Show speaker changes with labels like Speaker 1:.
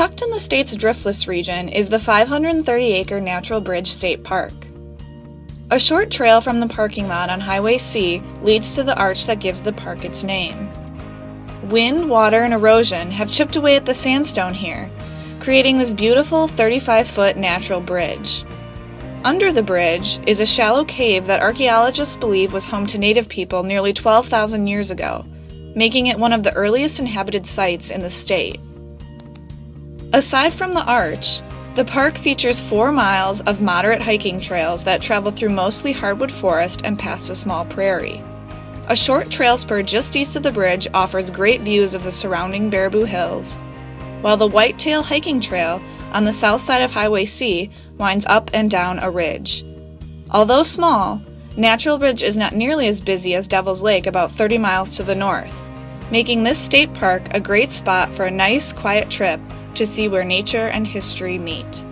Speaker 1: Tucked in the state's Driftless region is the 530 acre Natural Bridge State Park. A short trail from the parking lot on Highway C leads to the arch that gives the park its name. Wind, water, and erosion have chipped away at the sandstone here, creating this beautiful 35 foot natural bridge. Under the bridge is a shallow cave that archaeologists believe was home to native people nearly 12,000 years ago, making it one of the earliest inhabited sites in the state. Aside from the arch, the park features four miles of moderate hiking trails that travel through mostly hardwood forest and past a small prairie. A short trail spur just east of the bridge offers great views of the surrounding Baraboo Hills, while the Whitetail Hiking Trail on the south side of Highway C winds up and down a ridge. Although small, Natural Bridge is not nearly as busy as Devil's Lake about 30 miles to the north, making this state park a great spot for a nice, quiet trip to see where nature and history meet.